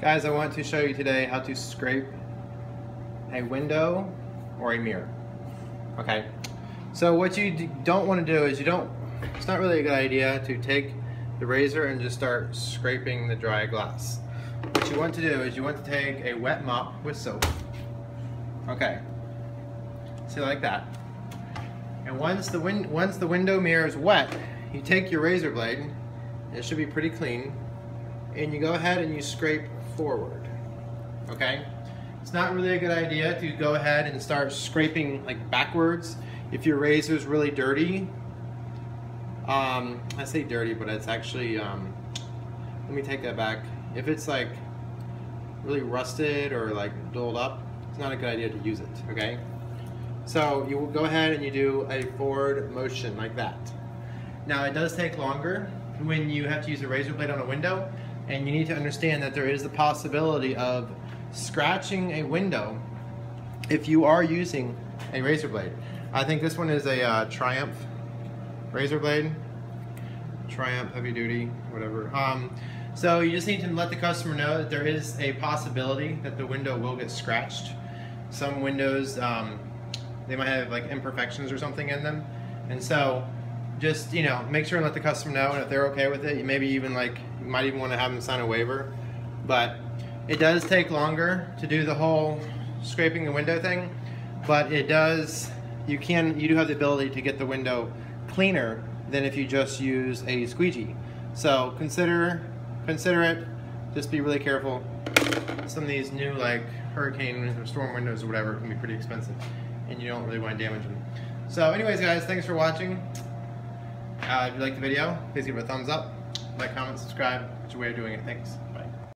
Guys, I want to show you today how to scrape a window or a mirror. Okay, so what you don't want to do is you don't, it's not really a good idea to take the razor and just start scraping the dry glass. What you want to do is you want to take a wet mop with soap. Okay, see like that. And once the, win once the window mirror is wet, you take your razor blade, it should be pretty clean, and you go ahead and you scrape forward. Okay? It's not really a good idea to go ahead and start scraping like backwards if your razor is really dirty. Um, I say dirty, but it's actually, um, let me take that back. If it's like really rusted or like dulled up, it's not a good idea to use it, okay? So you will go ahead and you do a forward motion like that. Now it does take longer when you have to use a razor blade on a window and you need to understand that there is the possibility of scratching a window if you are using a razor blade. I think this one is a uh, Triumph razor blade. Triumph heavy duty, whatever. Um, so you just need to let the customer know that there is a possibility that the window will get scratched. Some windows, um, they might have like imperfections or something in them. And so just, you know, make sure and let the customer know and if they're okay with it, maybe even like you might even want to have them sign a waiver. But it does take longer to do the whole scraping the window thing, but it does, you can, you do have the ability to get the window cleaner than if you just use a squeegee. So consider, consider it, just be really careful. Some of these new like hurricane or storm windows or whatever can be pretty expensive and you don't really want to damage them. So anyways guys, thanks for watching. Uh, if you liked the video, please give it a thumbs up like, comment, subscribe. It's your way of doing it. Thanks.